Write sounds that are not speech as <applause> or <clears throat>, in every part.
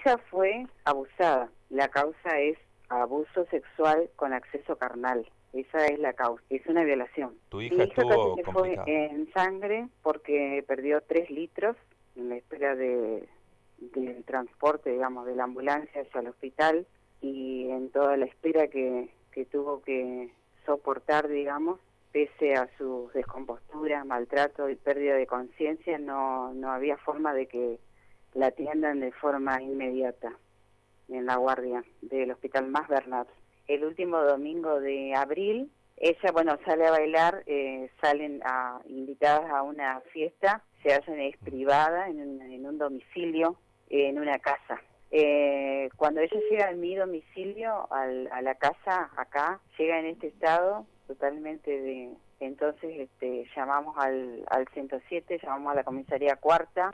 hija fue abusada. La causa es abuso sexual con acceso carnal. Esa es la causa, es una violación. Tu hija Mi hija casi se fue en sangre porque perdió tres litros en la espera de, del transporte, digamos, de la ambulancia hacia el hospital y en toda la espera que, que tuvo que soportar, digamos, pese a su descompostura, maltrato y pérdida de conciencia, no, no había forma de que la atiendan de forma inmediata en la guardia del Hospital Más Bernard. El último domingo de abril, ella, bueno, sale a bailar, eh, salen a, invitadas a una fiesta, se hacen es privada en un, en un domicilio, en una casa. Eh, cuando ella llega a mi domicilio, al- a la casa acá, llega en este estado totalmente de... Entonces este, llamamos al, al 107, llamamos a la comisaría cuarta,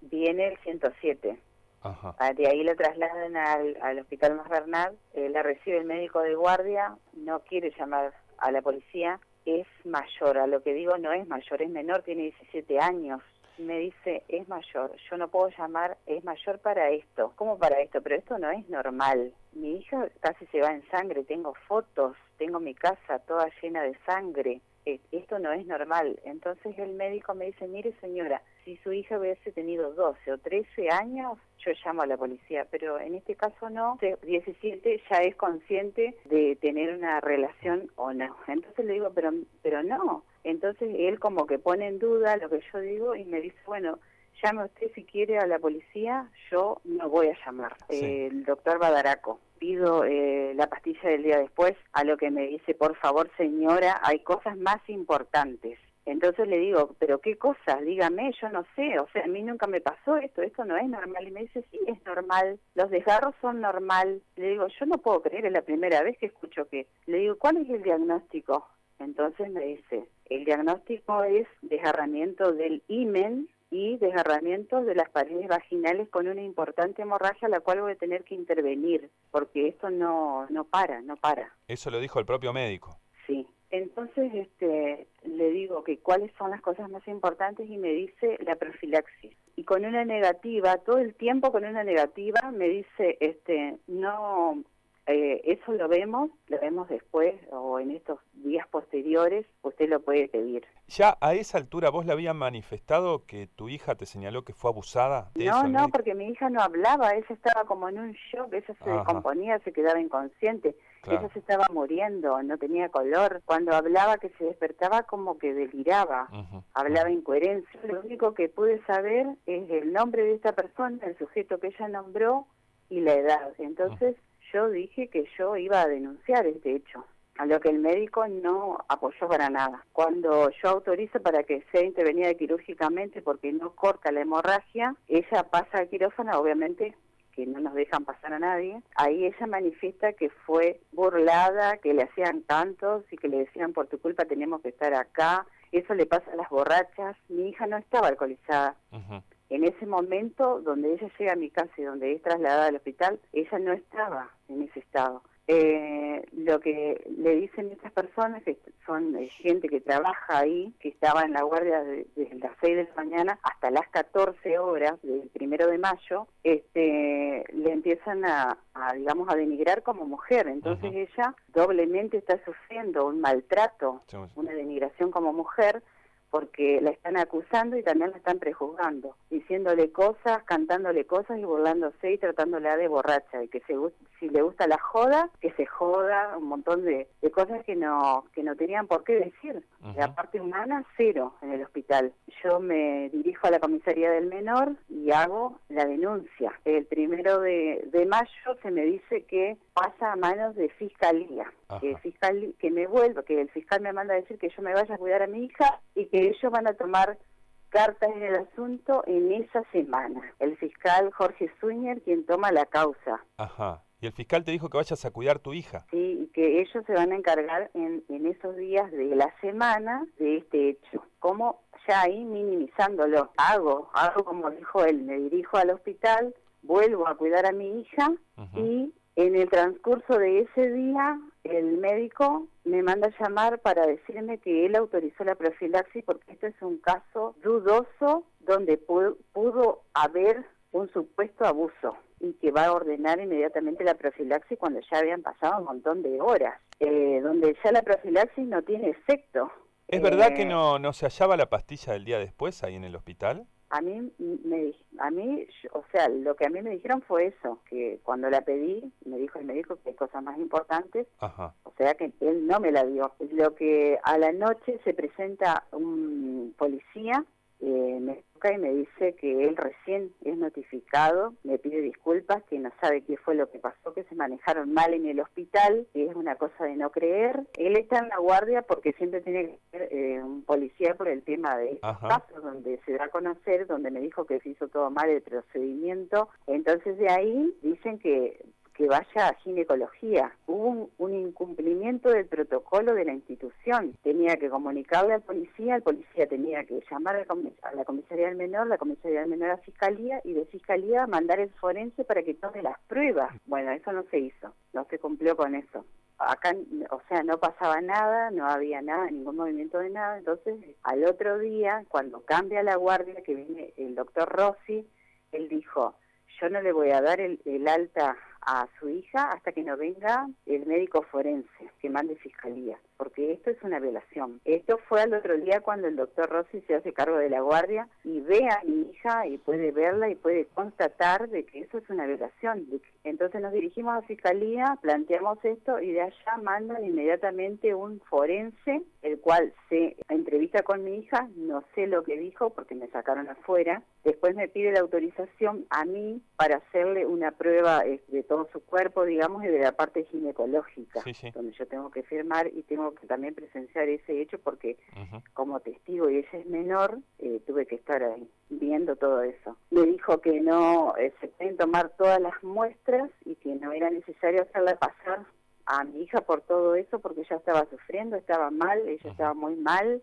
viene el 107. Ajá. Ah, De ahí la trasladan al, al hospital Más Bernard, eh, la recibe el médico de guardia, no quiere llamar a la policía, es mayor, a lo que digo no es mayor, es menor, tiene 17 años. Me dice, es mayor, yo no puedo llamar, es mayor para esto. ¿Cómo para esto? Pero esto no es normal. Mi hija casi se va en sangre, tengo fotos, tengo mi casa toda llena de sangre. Eh, Esto no es normal. Entonces el médico me dice, mire señora, si su hija hubiese tenido 12 o 13 años, yo llamo a la policía, pero en este caso no, de 17 ya es consciente de tener una relación o no. Entonces le digo, pero, pero no. Entonces él como que pone en duda lo que yo digo y me dice, bueno, llame usted si quiere a la policía, yo no voy a llamar. Sí. Eh, el doctor Badaraco. Pido eh, la pastilla del día después, a lo que me dice, por favor señora, hay cosas más importantes. Entonces le digo, pero qué cosas, dígame, yo no sé, o sea, a mí nunca me pasó esto, esto no es normal. Y me dice, sí, es normal, los desgarros son normal. Le digo, yo no puedo creer, es la primera vez que escucho que. Le digo, ¿cuál es el diagnóstico? Entonces me dice, el diagnóstico es desgarramiento del himen y desgarramiento de las paredes vaginales con una importante hemorragia a la cual voy a tener que intervenir, porque esto no, no para, no para. Eso lo dijo el propio médico. Sí. Entonces, este, le digo que cuáles son las cosas más importantes y me dice la profilaxis. Y con una negativa, todo el tiempo con una negativa, me dice, este, no, eh, eso lo vemos, lo vemos después o en estos días posteriores, usted lo puede pedir. Ya a esa altura vos le habían manifestado que tu hija te señaló que fue abusada de eso. No, el no, porque mi hija no hablaba, ella estaba como en un shock, ella se Ajá. descomponía, se quedaba inconsciente, Claro. ella se estaba muriendo, no tenía color. Cuando hablaba que se despertaba como que deliraba. Hablaba incoherencia. Lo único que pude saber es el nombre de esta persona, el sujeto que ella nombró y la edad. Entonces yo dije que yo iba a denunciar este hecho, a lo que el médico no apoyó para nada. Cuando yo autorizo para que sea intervenida quirúrgicamente porque no corta la hemorragia, ella pasa al quirófano, obviamente que no nos dejan pasar a nadie, ahí ella manifiesta que fue burlada, que le hacían cantos y que le decían por tu culpa tenemos que estar acá, eso le pasa a las borrachas, mi hija no estaba alcoholizada. Ujú. En ese momento, donde ella llega a mi casa y donde es trasladada al hospital, ella no estaba en ese estado. Eh, lo que le dicen estas personas, que son eh, gente que trabaja ahí, que estaba en la guardia de- desde las 6 de la mañana hasta las 14 horas del primero de mayo, este, le empiezan a, a, digamos, a denigrar como mujer. Entonces ella doblemente está sufriendo un maltrato, una denigración como mujer, porque la están acusando y también la están prejuzgando, diciéndole cosas, cantándole cosas y burlándose y tratándola de borracha y que se, si le gusta la joda, que se joda, un montón de, de cosas que no que no tenían por qué decir. La parte humana, cero en el hospital. Yo me dirijo a la comisaría del menor y hago la denuncia. El primero de, de mayo se me dice que pasa a manos de fiscalía. Ajá. Que, fiscal, que me vuelva, que el fiscal me manda a decir que yo me vaya a cuidar a mi hija y que ellos van a tomar cartas en el asunto en esa semana. El fiscal Jorge Zúñer quien toma la causa. Ajá. Y el fiscal te dijo que vayas a cuidar tu hija. Sí, y que ellos se van a encargar en, en esos días de la semana de este hecho. Como ya ahí minimizándolo. Hago, hago como dijo él, me dirijo al hospital, vuelvo a cuidar a mi hija y en el transcurso de ese día el médico me manda a llamar para decirme que él autorizó la profilaxis porque este es un caso dudoso donde pu- pudo haber un supuesto abuso y que va a ordenar inmediatamente la profilaxis cuando ya habían pasado un montón de horas, eh, donde ya la profilaxis no tiene efecto. ¿Es verdad que Eh, no, no se hallaba la pastilla del día después ahí en el hospital? A mí, me, a mí, o sea, lo que a mí me dijeron fue eso, que cuando la pedí, me dijo el médico que hay cosas más importantes, Ajá. o sea que él no me la dio. Lo que a la noche se presenta un policía, eh, me y me dice que él recién es notificado, me pide disculpas, que no sabe qué fue lo que pasó, que se manejaron mal en el hospital, que es una cosa de no creer. Él está en la guardia porque siempre tiene que ser eh, un policía por el tema de casos, donde se da a conocer, donde me dijo que se hizo todo mal el procedimiento. Entonces de ahí dicen que que vaya a ginecología. Hubo un, incumplimiento del protocolo de la institución. Tenía que comunicarle al policía, el policía tenía que llamar a la, comis- a la comisaría del menor, la comisaría del menor a fiscalía y de fiscalía mandar el forense para que tome las pruebas. Bueno, eso no se hizo, no se cumplió con eso. Acá, o sea, no pasaba nada, no había nada, ningún movimiento de nada. Entonces, al otro día, cuando cambia la guardia, que viene el doctor Rossi, él dijo, yo no le voy a dar el, el alta a su hija hasta que no venga el médico forense que mande fiscalía, porque esto es una violación. Esto fue al otro día cuando el doctor Rossi se hace cargo de la guardia y ve a mi hija y puede verla y puede constatar de que eso es una violación. Entonces nos dirigimos a fiscalía, planteamos esto y de allá mandan inmediatamente un forense, el cual se entrevista con mi hija, no sé lo que dijo porque me sacaron afuera, después me pide la autorización a mí para hacerle una prueba eh, de todo su cuerpo, digamos, y de la parte ginecológica, Sí, sí. donde yo tengo que firmar y tengo que también presenciar ese hecho porque como testigo y ella es menor, eh, tuve que estar ahí viendo todo eso. Me dijo que no eh, se pueden tomar todas las muestras y que no era necesario hacerla pasar a mi hija por todo eso porque ella estaba sufriendo, estaba mal, ella estaba muy mal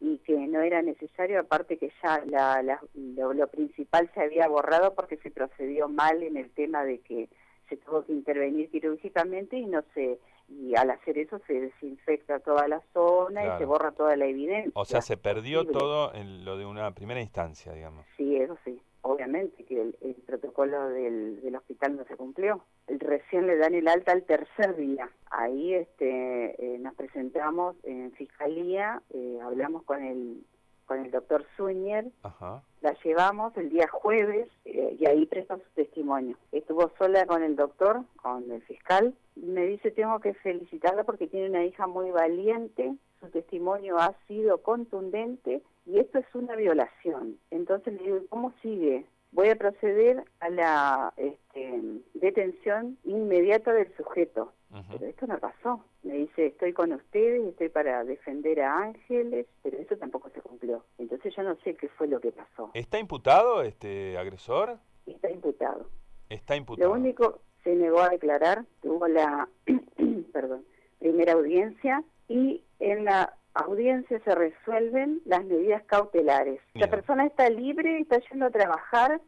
y que no era necesario, aparte que ya la, la- lo, lo principal se había borrado porque se procedió mal en el tema de que se tuvo que intervenir quirúrgicamente y no se y al hacer eso se desinfecta toda la zona y se borra toda la evidencia. O sea, se perdió posible. todo en lo de una primera instancia, digamos. Sí, eso sí. Obviamente que el, el protocolo del, del hospital no se cumplió. Recién le dan el alta al tercer día. Ahí este, eh, nos presentamos en fiscalía, eh, hablamos con el con el doctor Zúñer, Ajá. la llevamos el día jueves eh, y ahí prestó su testimonio. Estuvo sola con el doctor, con el fiscal, y me dice tengo que felicitarla porque tiene una hija muy valiente, su testimonio ha sido contundente y esto es una violación. Entonces le digo, ¿cómo sigue? Voy a proceder a la este, detención inmediata del sujeto. Pero esto no pasó. Me dice, estoy con ustedes, estoy para defender a Ángeles, pero eso tampoco se cumplió. Entonces yo no sé qué fue lo que pasó. ¿Está imputado este agresor? Está imputado. Está imputado. Lo único, se negó a declarar, tuvo la <clears throat> perdón, primera audiencia y en la audiencia se resuelven las medidas cautelares. Bien. La persona está libre, está yendo a trabajar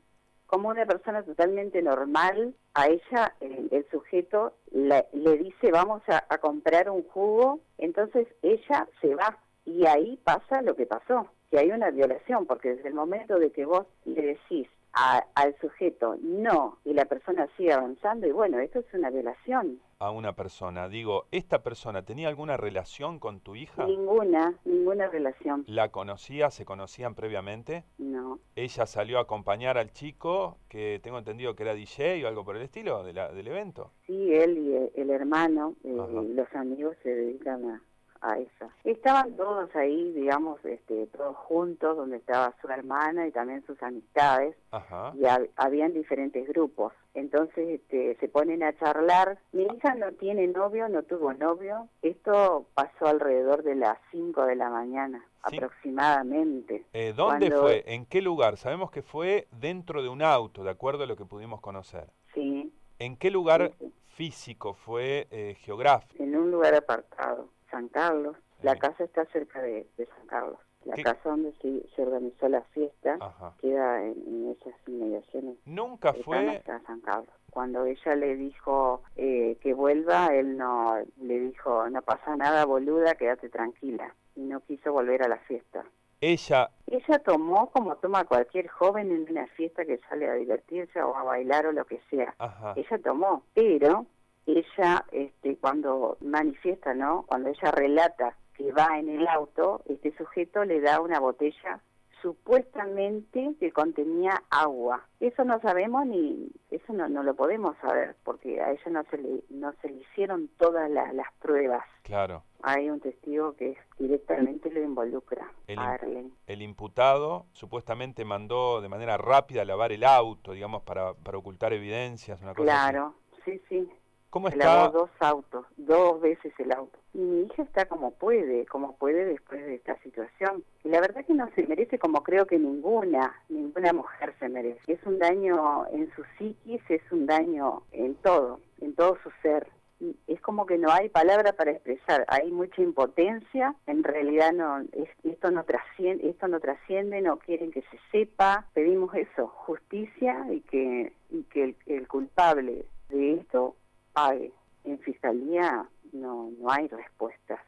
como una persona totalmente normal. A ella el, el sujeto la- le dice vamos a, a comprar un jugo, entonces ella se va y ahí pasa lo que pasó, que hay una violación, porque desde el momento de que vos le decís a- al sujeto no y la persona sigue avanzando y bueno, esto es una violación. A una persona. Digo, ¿esta persona tenía alguna relación con tu hija? Ninguna, ninguna relación. ¿La conocía? ¿Se conocían previamente? No. Ella salió a acompañar al chico, que tengo entendido que era DJ o algo por el estilo de la- del evento. Sí, él y el, el hermano, eh, los amigos se dedican a, a eso. Estaban todos ahí, digamos, este, todos juntos, donde estaba su hermana y también sus amistades, Ajá. y hab- habían diferentes grupos. Entonces este, se ponen a charlar. Mi hija no tiene novio, no tuvo novio. Esto pasó alrededor de las 5 de la mañana, Sí. aproximadamente. Eh, ¿Dónde Cuando- fue? ¿En qué lugar? Sabemos que fue dentro de un auto, de acuerdo a lo que pudimos conocer. Sí, ¿En qué lugar Sí, sí. físico fue eh, geográfico? en un lugar apartado, San Carlos. La casa está cerca de, de San Carlos. La ¿Qué- casa donde se, se organizó la fiesta Ajá. queda en, en esas inmediaciones. Nunca fue... San Carlos. Cuando ella le dijo eh, que vuelva, él no le dijo, no pasa nada, boluda, quédate tranquila. Y no quiso volver a la fiesta. Ella... Ella tomó como toma cualquier joven en una fiesta que sale a divertirse o a bailar o lo que sea. Ella tomó, pero ella este, cuando manifiesta, ¿no? Cuando ella relata que va en el auto, este sujeto le da una botella supuestamente que contenía agua. Eso no sabemos ni eso no, no lo podemos saber porque a ella no se le no se le hicieron todas las pruebas. Claro. Hay un testigo que directamente lo involucra el, a El imputado supuestamente mandó de manera rápida lavar el auto, digamos, para, para ocultar evidencias, una cosa Claro, sí, sí. ¿Cómo está? dos autos, dos veces el auto. Y mi hija está como puede, como puede después de esta situación. Y la verdad que no se merece como creo que ninguna, ninguna mujer se merece. Es un daño en su psiquis, es un daño en todo, en todo su ser. Y es como que no hay palabra para expresar, hay mucha impotencia, en realidad no esto no trasciende, esto no trasciende, no quieren que se sepa, pedimos eso, justicia y que y que el, el culpable de esto En fiscalía no, no hay respuestas.